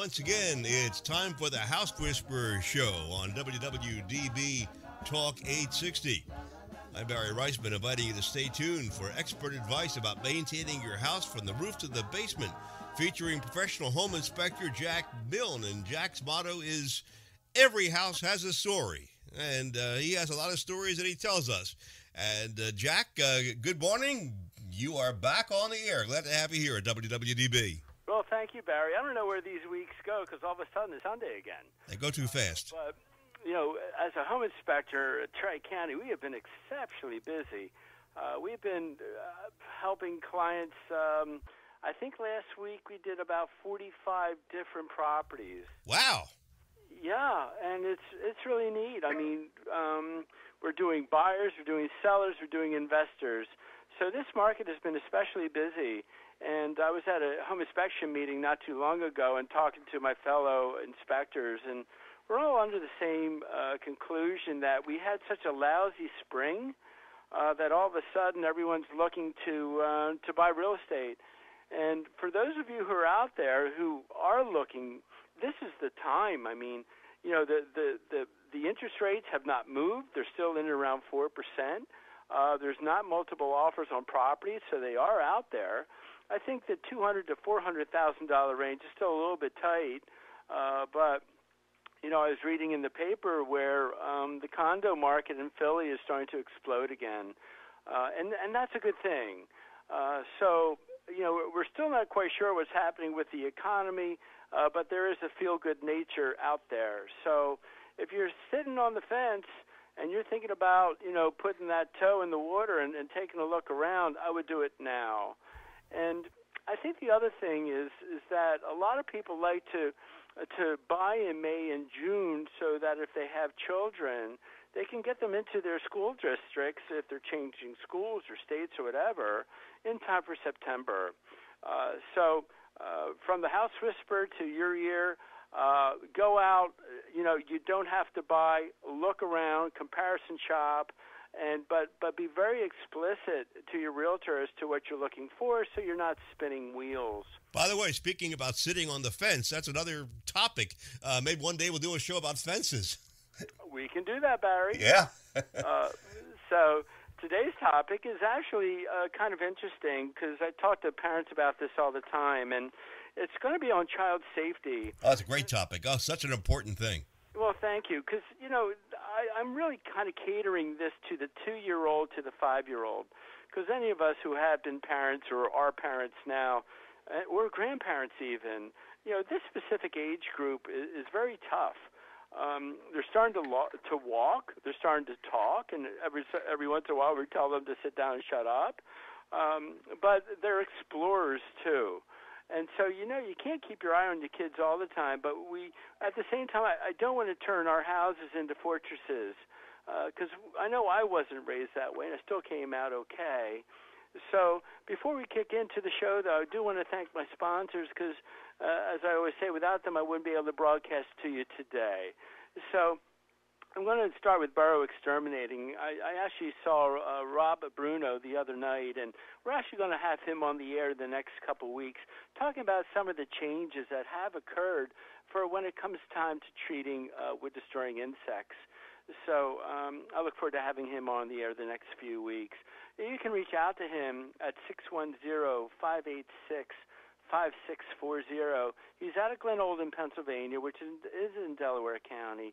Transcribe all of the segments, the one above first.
once again, it's time for the House Whisperer Show on WWDB Talk 860. I'm Barry Reisman, inviting you to stay tuned for expert advice about maintaining your house from the roof to the basement, featuring professional home inspector Jack Milne. And Jack's motto is Every house has a story. And uh, he has a lot of stories that he tells us. And uh, Jack, uh, good morning. You are back on the air. Glad to have you here at WWDB. Thank you, Barry. I don't know where these weeks go because all of a sudden it's Sunday again. They go too fast. But, you know, as a home inspector at Tri County, we have been exceptionally busy. Uh, we've been uh, helping clients. Um, I think last week we did about 45 different properties. Wow. Yeah, and it's it's really neat. I mean, um, we're doing buyers, we're doing sellers, we're doing investors. So this market has been especially busy. And I was at a home inspection meeting not too long ago and talking to my fellow inspectors, and we're all under the same uh, conclusion that we had such a lousy spring uh, that all of a sudden everyone's looking to uh, to buy real estate. And for those of you who are out there who are looking, this is the time. I mean, you know, the the the, the interest rates have not moved; they're still in around four percent. Uh, there's not multiple offers on properties, so they are out there. I think the two hundred to four hundred thousand dollar range is still a little bit tight, uh, but you know I was reading in the paper where um, the condo market in Philly is starting to explode again, uh, and and that's a good thing. Uh, so you know we're still not quite sure what's happening with the economy, uh, but there is a feel good nature out there. So if you're sitting on the fence and you're thinking about you know putting that toe in the water and, and taking a look around, I would do it now. And I think the other thing is is that a lot of people like to to buy in May and June so that if they have children, they can get them into their school districts if they're changing schools or states or whatever in time for September. Uh, so uh, from the House Whisper to your ear, uh, go out. You know, you don't have to buy. Look around, comparison shop and but but be very explicit to your realtor as to what you're looking for so you're not spinning wheels. By the way speaking about sitting on the fence that's another topic. Uh, maybe one day we'll do a show about fences. We can do that barry. Yeah. Uh, so today's topic is actually uh, kind of interesting because i talk to parents about this all the time and it's going to be on child safety. Oh that's a great topic. Oh such an important thing well, thank you. Because, you know, I, I'm really kind of catering this to the two year old to the five year old. Because any of us who have been parents or are parents now, uh, or grandparents even, you know, this specific age group is, is very tough. Um, they're starting to lo- to walk. They're starting to talk, and every every once in a while we tell them to sit down and shut up. Um, but they're explorers too. And so, you know, you can't keep your eye on your kids all the time. But we, at the same time, I, I don't want to turn our houses into fortresses because uh, I know I wasn't raised that way, and I still came out okay. So before we kick into the show, though, I do want to thank my sponsors because, uh, as I always say, without them, I wouldn't be able to broadcast to you today. So I'm going to start with Boro Exterminating. I, I actually saw uh, Rob Bruno the other night, and we're actually going to have him on the air the next couple weeks, talking about some of the changes that have occurred for when it comes time to treating uh, wood-destroying insects. So um, I look forward to having him on the air the next few weeks. You can reach out to him at six one zero five eight six. 5640. He's out of Glenolden, Pennsylvania, which is in Delaware County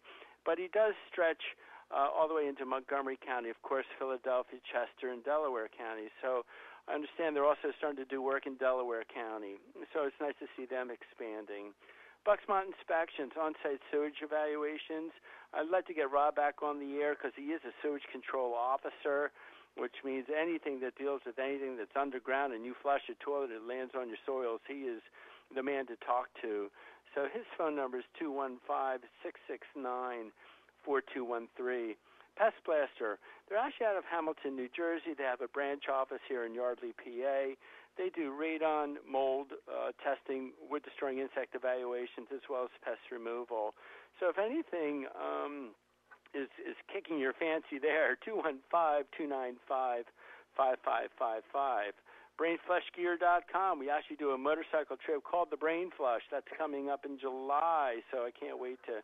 but he does stretch uh, all the way into Montgomery County, of course, Philadelphia, Chester, and Delaware County. So I understand they're also starting to do work in Delaware County. So it's nice to see them expanding. Bucksmont inspections, on-site sewage evaluations. I'd like to get Rob back on the air because he is a sewage control officer, which means anything that deals with anything that's underground and you flush a toilet, it lands on your soils. He is the man to talk to. So his phone number is 215 669 4213. Pest Blaster. They're actually out of Hamilton, New Jersey. They have a branch office here in Yardley, PA. They do radon, mold uh, testing, wood destroying insect evaluations, as well as pest removal. So if anything um, is is kicking your fancy there, 215 295 5555. BrainFlushGear.com. We actually do a motorcycle trip called the Brain Flush. That's coming up in July, so I can't wait to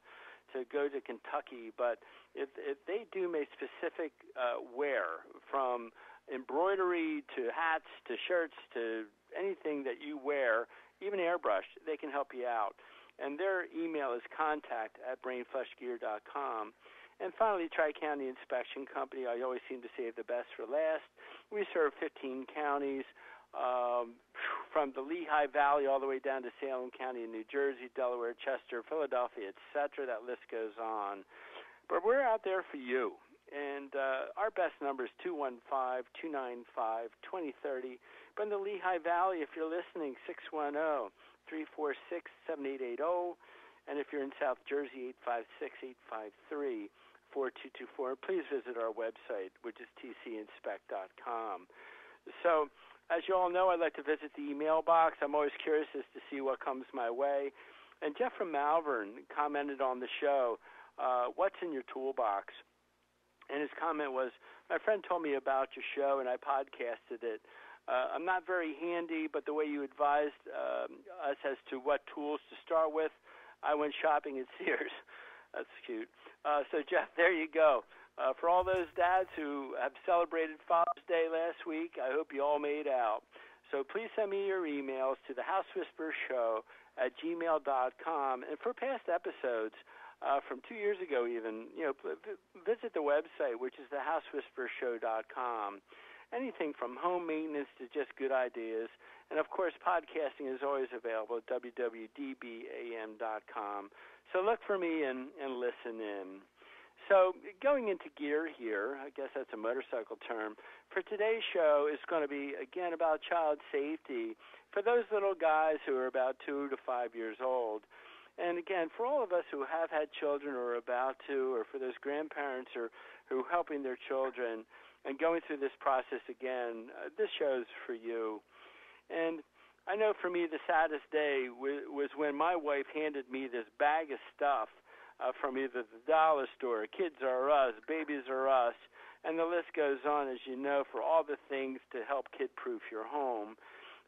to go to Kentucky. But if if they do make specific uh, wear from embroidery to hats to shirts to anything that you wear, even airbrushed, they can help you out. And their email is contact at brainflushgear.com. And finally, Tri County Inspection Company. I always seem to save the best for last. We serve 15 counties um, from the Lehigh Valley all the way down to Salem County in New Jersey, Delaware, Chester, Philadelphia, etc. That list goes on. But we're out there for you. And uh, our best number is 215 295 2030. But in the Lehigh Valley, if you're listening, 610 346 7880. And if you're in South Jersey, 856 853 4224. Please visit our website, which is tcinspect.com. So, as you all know, I like to visit the email box. I'm always curious as to see what comes my way. And Jeff from Malvern commented on the show, uh, What's in your toolbox? And his comment was, My friend told me about your show, and I podcasted it. Uh, I'm not very handy, but the way you advised um, us as to what tools to start with, I went shopping at Sears. That's cute. Uh, so, Jeff, there you go. Uh, for all those dads who have celebrated Father's Day last week, I hope you all made out. So please send me your emails to the House Whisperer Show at gmail.com. And for past episodes, uh, from two years ago even, you know, visit the website, which is thehousewhisperershow.com. Anything from home maintenance to just good ideas. And of course, podcasting is always available at www.dbam.com. So look for me and, and listen in. So going into gear here, I guess that's a motorcycle term. For today's show is going to be again about child safety for those little guys who are about two to five years old. And again, for all of us who have had children or are about to, or for those grandparents or who are helping their children and going through this process again, uh, this show's for you. And I know for me, the saddest day was, was when my wife handed me this bag of stuff uh, from either the dollar store, Kids R Us, Babies R Us, and the list goes on, as you know, for all the things to help kid proof your home.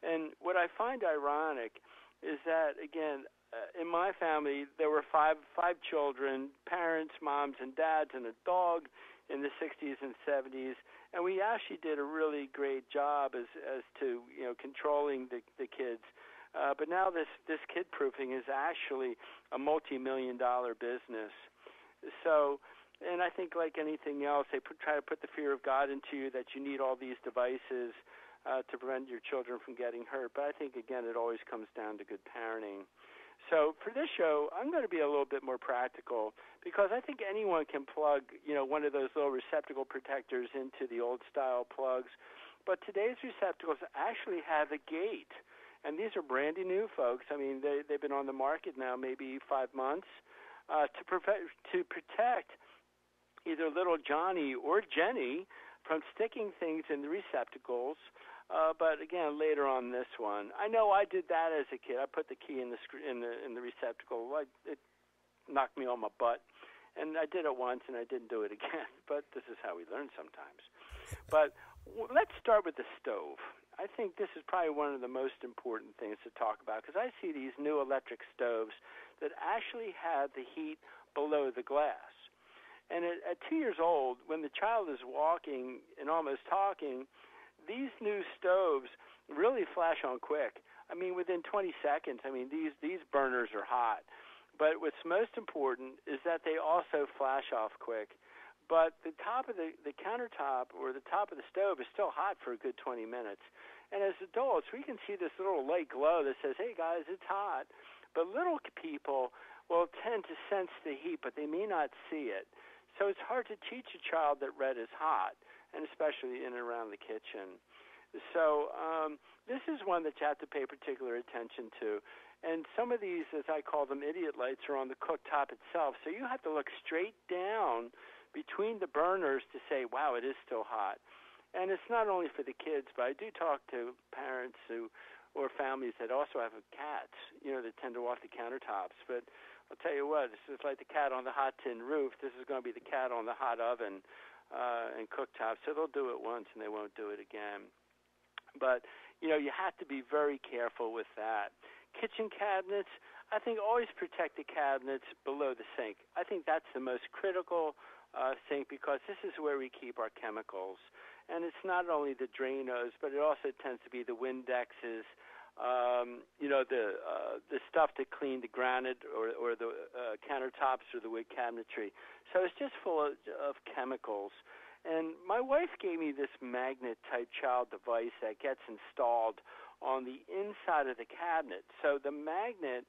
And what I find ironic is that, again, uh, in my family, there were five five children, parents, moms, and dads, and a dog in the 60s and 70s, and we actually did a really great job as as to you know controlling the the kids. Uh, but now this this kid proofing is actually a multi-million dollar business. So, and I think like anything else, they put, try to put the fear of God into you that you need all these devices uh, to prevent your children from getting hurt. But I think again, it always comes down to good parenting. So for this show, I'm going to be a little bit more practical because I think anyone can plug, you know, one of those little receptacle protectors into the old style plugs. But today's receptacles actually have a gate, and these are brandy new, folks. I mean, they they've been on the market now maybe five months uh, to protect to protect either little Johnny or Jenny from sticking things in the receptacles uh, but again, later on this one, I know I did that as a kid. I put the key in the sc- in the in the receptacle. I, it knocked me on my butt, and I did it once, and I didn't do it again. But this is how we learn sometimes. But w- let's start with the stove. I think this is probably one of the most important things to talk about because I see these new electric stoves that actually have the heat below the glass. And at, at two years old, when the child is walking and almost talking, these new stoves really flash on quick. I mean, within 20 seconds. I mean, these these burners are hot. But what's most important is that they also flash off quick. But the top of the the countertop or the top of the stove is still hot for a good 20 minutes. And as adults, we can see this little light glow that says, "Hey guys, it's hot." But little people will tend to sense the heat, but they may not see it. So it's hard to teach a child that red is hot and especially in and around the kitchen. So um, this is one that you have to pay particular attention to. And some of these, as I call them, idiot lights, are on the cooktop itself. So you have to look straight down between the burners to say, wow, it is still hot. And it's not only for the kids, but I do talk to parents who or families that also have a cats, you know, that tend to walk the countertops. But I'll tell you what, this is like the cat on the hot tin roof. This is going to be the cat on the hot oven uh, and cooktop. So they'll do it once and they won't do it again. But you know, you have to be very careful with that. Kitchen cabinets, I think always protect the cabinets below the sink. I think that's the most critical uh, sink because this is where we keep our chemicals. And it's not only the Drano, but it also tends to be the Windexes, um, you know, the uh, the stuff to clean the granite or, or the uh, countertops or the wood cabinetry. So it's just full of, of chemicals. And my wife gave me this magnet type child device that gets installed on the inside of the cabinet. So the magnet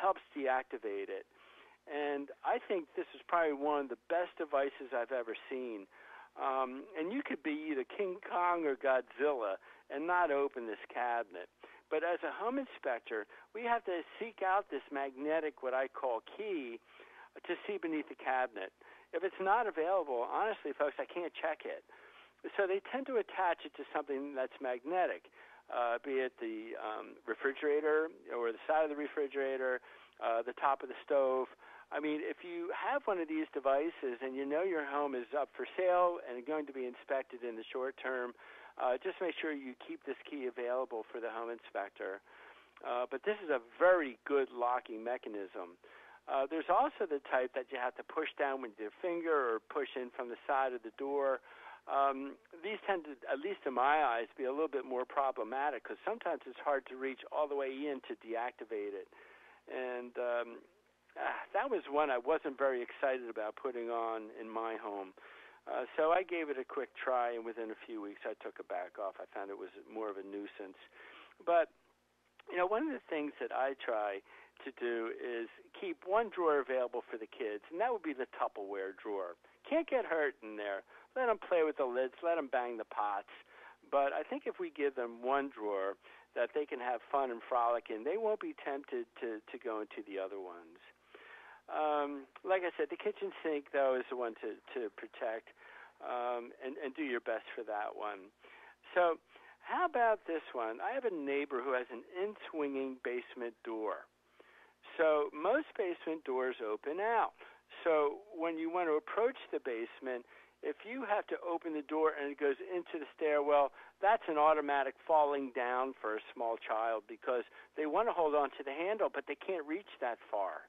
helps deactivate it. And I think this is probably one of the best devices I've ever seen. Um, and you could be either King Kong or Godzilla and not open this cabinet. But as a home inspector, we have to seek out this magnetic, what I call key, to see beneath the cabinet. If it's not available, honestly, folks, I can't check it. So they tend to attach it to something that's magnetic, uh, be it the um, refrigerator or the side of the refrigerator, uh, the top of the stove. I mean, if you have one of these devices and you know your home is up for sale and going to be inspected in the short term, uh, just make sure you keep this key available for the home inspector. Uh, but this is a very good locking mechanism. Uh, there's also the type that you have to push down with your finger or push in from the side of the door. Um, these tend to, at least in my eyes, be a little bit more problematic because sometimes it's hard to reach all the way in to deactivate it. And um, uh, that was one I wasn't very excited about putting on in my home. Uh, so I gave it a quick try, and within a few weeks, I took it back off. I found it was more of a nuisance. But you know, one of the things that I try to do is keep one drawer available for the kids, and that would be the Tupperware drawer. Can't get hurt in there. Let them play with the lids, let them bang the pots. But I think if we give them one drawer that they can have fun and frolic in, they won't be tempted to, to go into the other ones. Um, like I said, the kitchen sink, though, is the one to, to protect um, and, and do your best for that one. So, how about this one? I have a neighbor who has an in swinging basement door. So most basement doors open out. So when you want to approach the basement, if you have to open the door and it goes into the stairwell, that's an automatic falling down for a small child because they want to hold on to the handle, but they can't reach that far.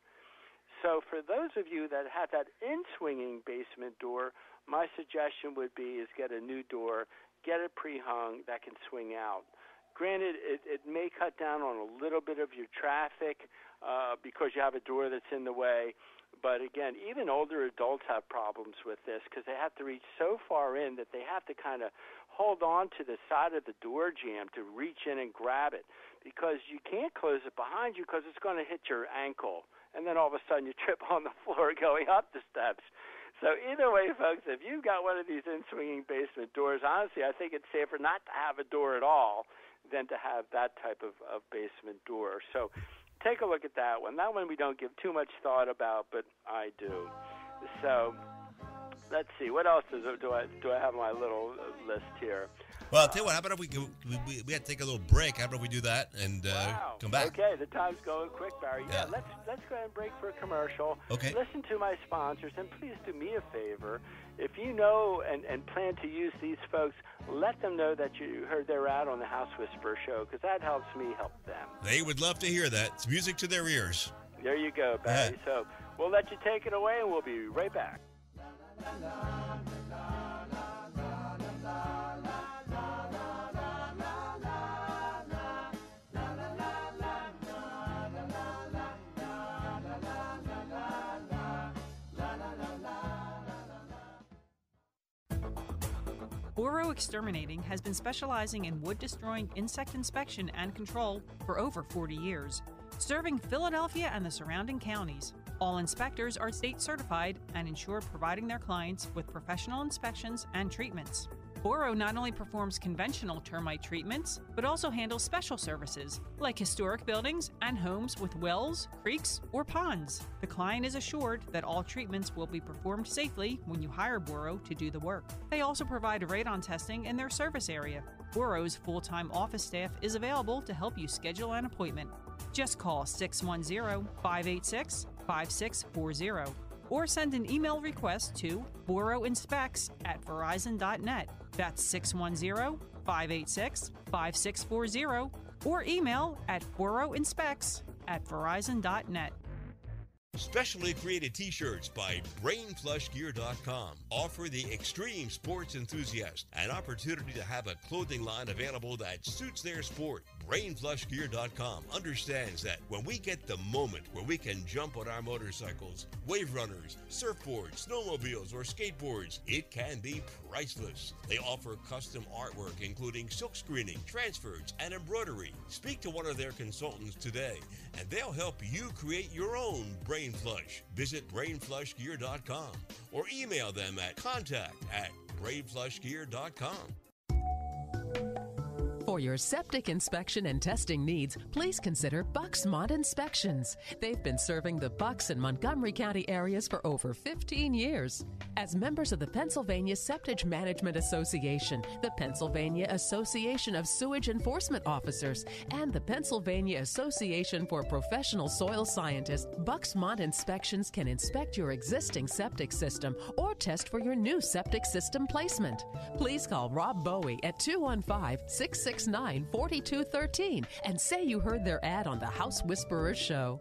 So for those of you that have that in-swinging basement door, my suggestion would be is get a new door, get it pre-hung that can swing out. Granted, it, it may cut down on a little bit of your traffic uh, because you have a door that's in the way. But again, even older adults have problems with this because they have to reach so far in that they have to kind of hold on to the side of the door jamb to reach in and grab it because you can't close it behind you because it's going to hit your ankle. And then all of a sudden you trip on the floor going up the steps. So either way, folks, if you've got one of these in-swinging basement doors, honestly, I think it's safer not to have a door at all than to have that type of, of basement door. So take a look at that one. That one we don't give too much thought about, but I do. So let's see. What else is, do I do I have on my little list here? Well, I'll tell you what. How about if we we, we, we have to take a little break? How about we do that and uh, wow. come back? Okay, the time's going quick, Barry. Yeah. yeah, let's let's go ahead and break for a commercial. Okay. Listen to my sponsors, and please do me a favor. If you know and, and plan to use these folks, let them know that you heard their ad on the House Whisperer show, because that helps me help them. They would love to hear that. It's music to their ears. There you go, Barry. Yeah. So we'll let you take it away, and we'll be right back. Boro Exterminating has been specializing in wood destroying insect inspection and control for over 40 years, serving Philadelphia and the surrounding counties. All inspectors are state certified and ensure providing their clients with professional inspections and treatments. Boro not only performs conventional termite treatments, but also handles special services like historic buildings and homes with wells, creeks, or ponds. The client is assured that all treatments will be performed safely when you hire Boro to do the work. They also provide radon testing in their service area. Boro's full time office staff is available to help you schedule an appointment. Just call 610 586 5640 or send an email request to boroinspects at verizon.net. That's 610 586 5640 or email at boroinspects at verizon.net. Specially created t-shirts by BrainFlushGear.com offer the extreme sports enthusiast an opportunity to have a clothing line available that suits their sport. BrainFlushGear.com understands that when we get the moment where we can jump on our motorcycles, wave runners, surfboards, snowmobiles, or skateboards, it can be priceless. They offer custom artwork including silk screening, transfers, and embroidery. Speak to one of their consultants today and they'll help you create your own Brain Flush. Visit BrainFlushGear.com or email them at contact at BrainFlushGear.com. For your septic inspection and testing needs, please consider Bucksmont Inspections. They've been serving the Bucks and Montgomery County areas for over 15 years. As members of the Pennsylvania Septage Management Association, the Pennsylvania Association of Sewage Enforcement Officers, and the Pennsylvania Association for Professional Soil Scientists, Bucksmont Inspections can inspect your existing septic system or test for your new septic system placement. Please call Rob Bowie at 215 669 4213 and say you heard their ad on the House Whisperers show.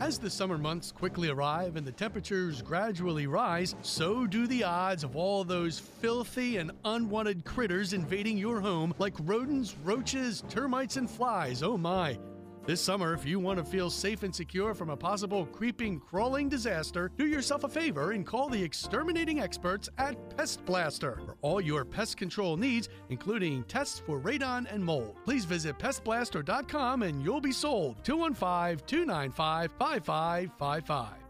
As the summer months quickly arrive and the temperatures gradually rise, so do the odds of all those filthy and unwanted critters invading your home like rodents, roaches, termites, and flies. Oh my! This summer, if you want to feel safe and secure from a possible creeping, crawling disaster, do yourself a favor and call the exterminating experts at Pest Blaster for all your pest control needs, including tests for radon and mold. Please visit pestblaster.com and you'll be sold. 215 295 5555.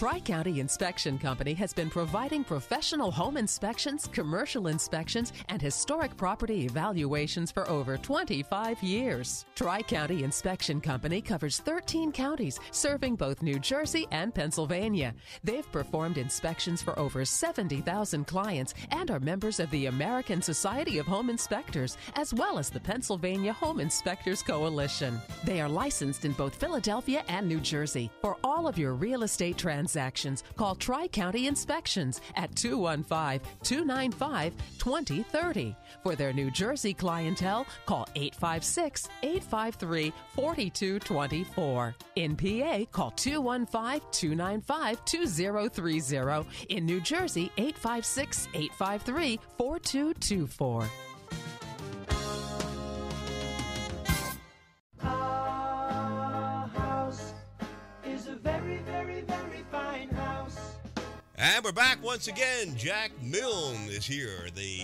Tri County Inspection Company has been providing professional home inspections, commercial inspections, and historic property evaluations for over 25 years. Tri County Inspection Company covers 13 counties, serving both New Jersey and Pennsylvania. They've performed inspections for over 70,000 clients and are members of the American Society of Home Inspectors, as well as the Pennsylvania Home Inspectors Coalition. They are licensed in both Philadelphia and New Jersey. For all of your real estate transactions, transactions, call Tri County Inspections at 215 295 2030. For their New Jersey clientele, call 856 853 4224. In PA, call 215 295 2030. In New Jersey, 856 853 4224. And we're back once again. Jack Milne is here, the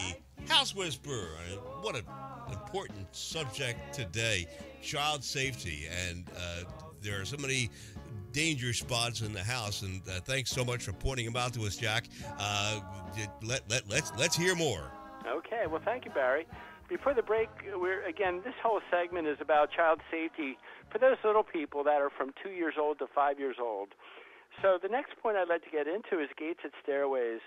House Whisperer. What an important subject today child safety. And uh, there are so many danger spots in the house. And uh, thanks so much for pointing them out to us, Jack. Uh, let, let, let's, let's hear more. Okay. Well, thank you, Barry. Before the break, we're again. This whole segment is about child safety for those little people that are from two years old to five years old. So the next point I'd like to get into is gates at stairways.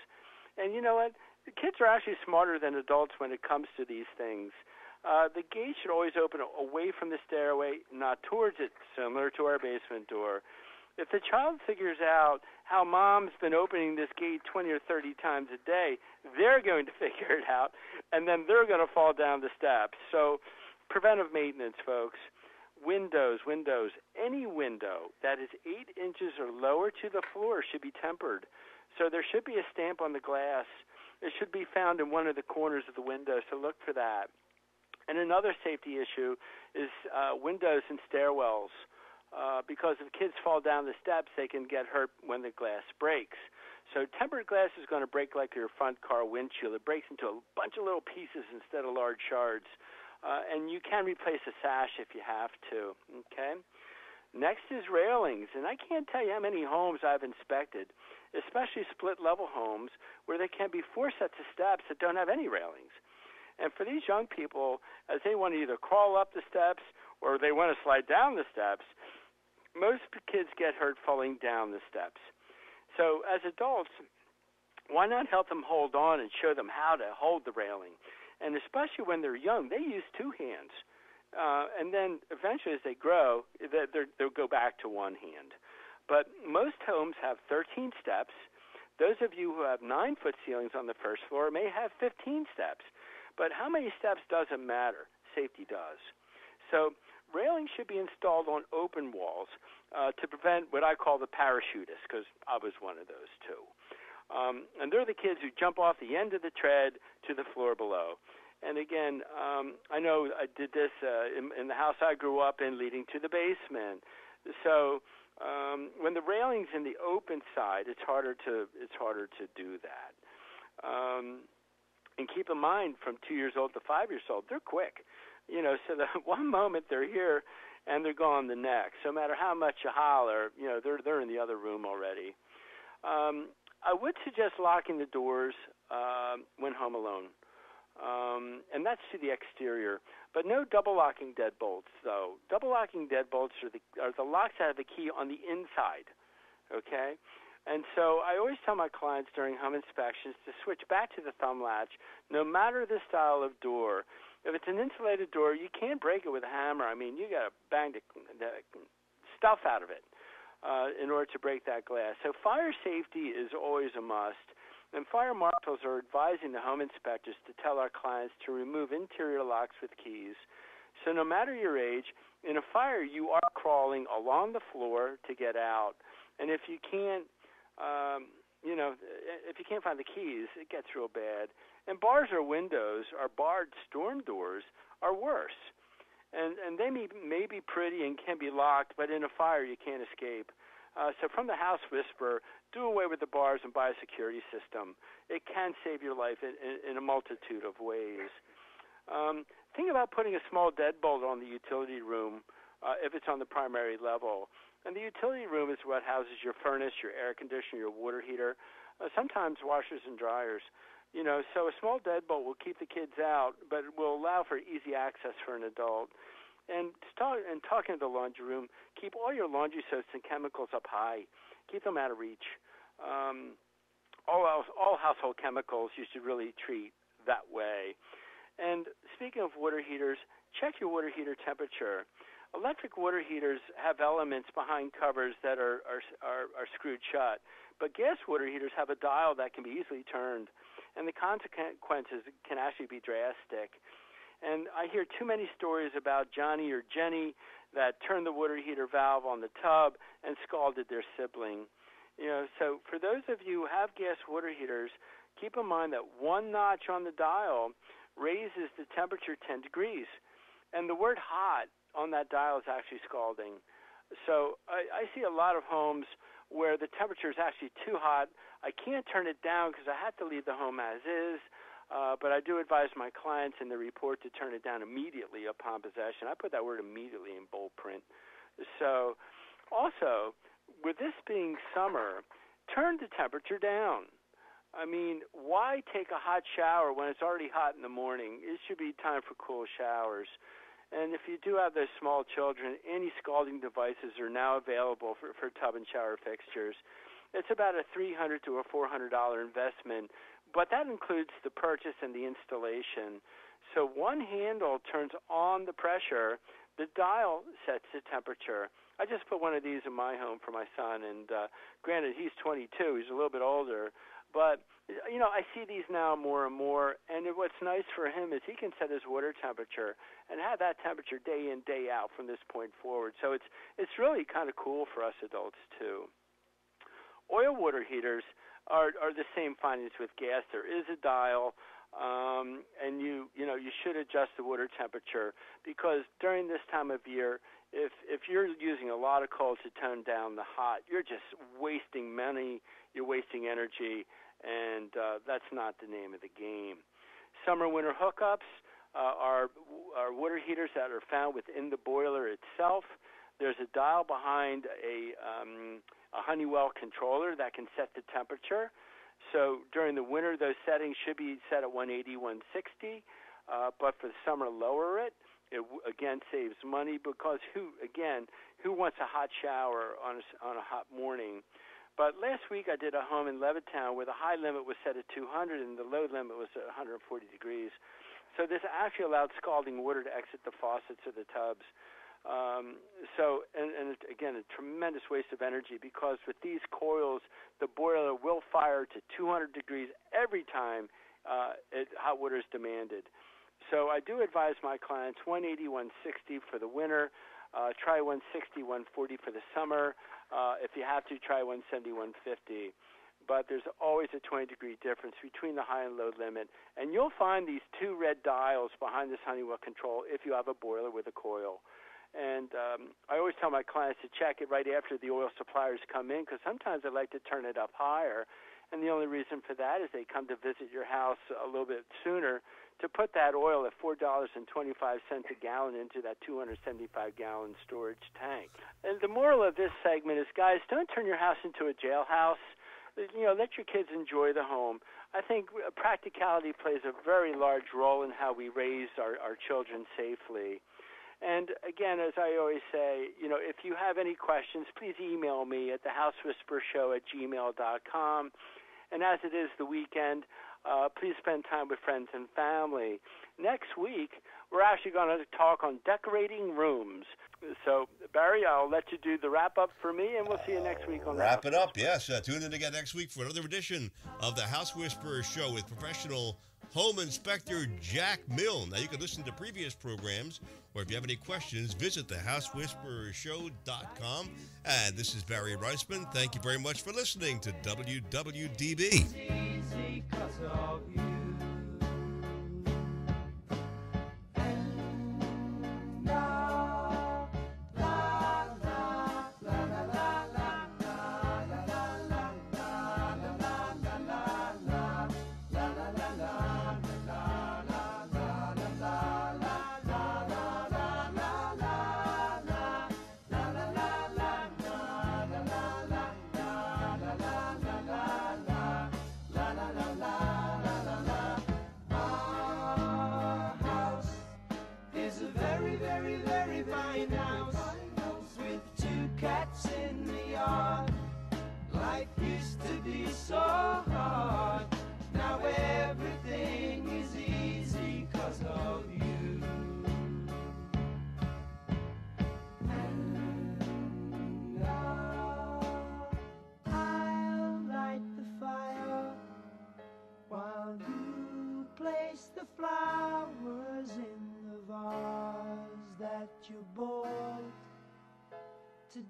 And you know what? Kids are actually smarter than adults when it comes to these things. Uh, the gate should always open away from the stairway, not towards it, similar to our basement door. If the child figures out how mom's been opening this gate 20 or 30 times a day, they're going to figure it out, and then they're going to fall down the steps. So, preventive maintenance, folks windows, windows, any window that is eight inches or lower to the floor should be tempered. So there should be a stamp on the glass. It should be found in one of the corners of the window, so look for that. And another safety issue is uh, windows and stairwells. Uh, because if kids fall down the steps, they can get hurt when the glass breaks. So tempered glass is going to break like your front car windshield. It breaks into a bunch of little pieces instead of large shards. Uh, and you can replace a sash if you have to. Okay. Next is railings, and I can't tell you how many homes I've inspected, especially split level homes, where there can be four sets of steps that don't have any railings. And for these young people, as they want to either crawl up the steps or they want to slide down the steps, most kids get hurt falling down the steps. So as adults, why not help them hold on and show them how to hold the railing? And especially when they're young, they use two hands. Uh, and then eventually, as they grow, they'll go back to one hand. But most homes have 13 steps. Those of you who have nine foot ceilings on the first floor may have 15 steps. But how many steps doesn't matter. Safety does. So railings should be installed on open walls uh, to prevent what I call the parachutists, because I was one of those too. Um, and they're the kids who jump off the end of the tread to the floor below. And again, um, I know I did this uh, in, in the house I grew up in, leading to the basement. So um, when the railing's in the open side, it's harder to it's harder to do that. Um, and keep in mind, from two years old to five years old, they're quick. You know, so the one moment they're here and they're gone the next. So no matter how much you holler, you know, they're they're in the other room already. Um, I would suggest locking the doors uh, when home alone, um, and that's to the exterior. But no double locking deadbolts, though. Double locking deadbolts are the are the locks that have the key on the inside. Okay, and so I always tell my clients during home inspections to switch back to the thumb latch, no matter the style of door. If it's an insulated door, you can't break it with a hammer. I mean, you got to bang the, the stuff out of it uh, in order to break that glass. So fire safety is always a must. And fire marshals are advising the home inspectors to tell our clients to remove interior locks with keys. So no matter your age, in a fire you are crawling along the floor to get out. And if you can't um, you know, if you can't find the keys, it gets real bad. And bars or windows or barred storm doors are worse. And and they may may be pretty and can be locked, but in a fire you can't escape. Uh, so from the House Whisperer, do away with the bars and buy a security system. It can save your life in, in, in a multitude of ways. Um, think about putting a small deadbolt on the utility room uh, if it's on the primary level. And the utility room is what houses your furnace, your air conditioner, your water heater, uh, sometimes washers and dryers. You know, so a small deadbolt will keep the kids out, but it will allow for easy access for an adult. And start, and talking to the laundry room, keep all your laundry soaps and chemicals up high. Keep them out of reach. Um, all else, all household chemicals you should really treat that way. And speaking of water heaters, check your water heater temperature. Electric water heaters have elements behind covers that are, are, are, are screwed shut, but gas water heaters have a dial that can be easily turned, and the consequences can actually be drastic. And I hear too many stories about Johnny or Jenny that turned the water heater valve on the tub and scalded their sibling. You know, so for those of you who have gas water heaters, keep in mind that one notch on the dial raises the temperature 10 degrees. And the word hot on that dial is actually scalding. So I, I see a lot of homes where the temperature is actually too hot. I can't turn it down because I have to leave the home as is. Uh, but I do advise my clients in the report to turn it down immediately upon possession. I put that word immediately in bold print. So, also, with this being summer, turn the temperature down. I mean, why take a hot shower when it's already hot in the morning? It should be time for cool showers. And if you do have those small children, any scalding devices are now available for, for tub and shower fixtures. It's about a $300 to a $400 investment, but that includes the purchase and the installation. So one handle turns on the pressure, the dial sets the temperature. I just put one of these in my home for my son, and uh, granted, he's 22, he's a little bit older, but you know, I see these now more and more, and what's nice for him is he can set his water temperature and have that temperature day in day out from this point forward. So it's it's really kind of cool for us adults too. Oil water heaters are are the same findings with gas. There is a dial, um, and you you know you should adjust the water temperature because during this time of year, if if you're using a lot of coal to tone down the hot, you're just wasting money. You're wasting energy and uh, that's not the name of the game. Summer winter hookups uh, are, are water heaters that are found within the boiler itself. There's a dial behind a, um, a Honeywell controller that can set the temperature. So during the winter, those settings should be set at 180, 160. Uh, but for the summer, lower it. It again saves money because who again who wants a hot shower on a, on a hot morning? But last week I did a home in Levittown where the high limit was set at 200 and the low limit was at 140 degrees. So this actually allowed scalding water to exit the faucets or the tubs. Um, so, and, and again, a tremendous waste of energy because with these coils, the boiler will fire to 200 degrees every time uh, it, hot water is demanded. So I do advise my clients 180, 160 for the winter. Uh, try 160, 140 for the summer. Uh, if you have to, try 170, 150. But there's always a 20 degree difference between the high and low limit. And you'll find these two red dials behind this Honeywell control if you have a boiler with a coil. And um, I always tell my clients to check it right after the oil suppliers come in because sometimes I like to turn it up higher. And the only reason for that is they come to visit your house a little bit sooner to put that oil at four dollars and twenty five cents a gallon into that two hundred seventy five gallon storage tank. And the moral of this segment is, guys, don't turn your house into a jailhouse. You know, let your kids enjoy the home. I think practicality plays a very large role in how we raise our, our children safely. And again, as I always say, you know, if you have any questions, please email me at thehousewhispershow at gmail.com. And as it is the weekend, uh, please spend time with friends and family. Next week, we're actually going to talk on decorating rooms. So, Barry, I'll let you do the wrap up for me, and we'll see you next week on Wrap it up, yes. Uh, tune in again next week for another edition of the House Whisperer Show with professional home inspector Jack Milne. Now, you can listen to previous programs, or if you have any questions, visit thehousewhisperershow.com. And this is Barry Reisman. Thank you very much for listening to WWDB.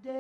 Today.